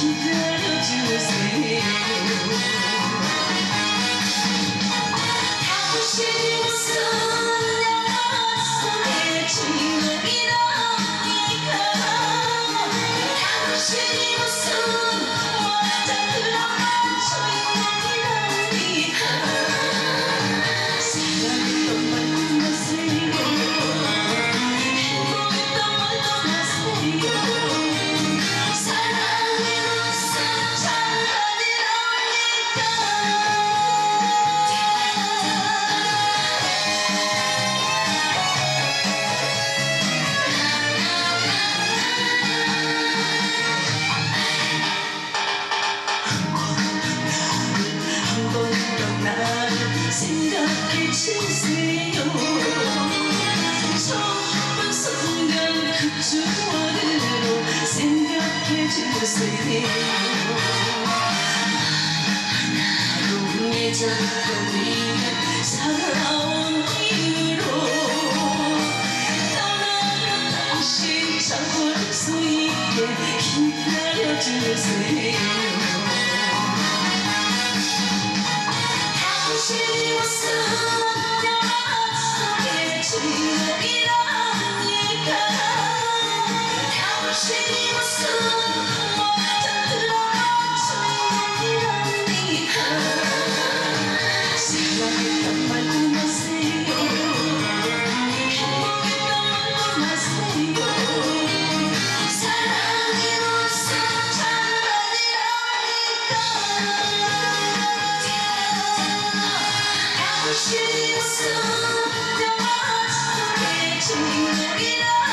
Yeah. 주세요. 하나로 맺었던 우리는 살아온 이유로 떠나면 시, 잡을 수 있게 기다려주세요. She was so much, reaching the middle.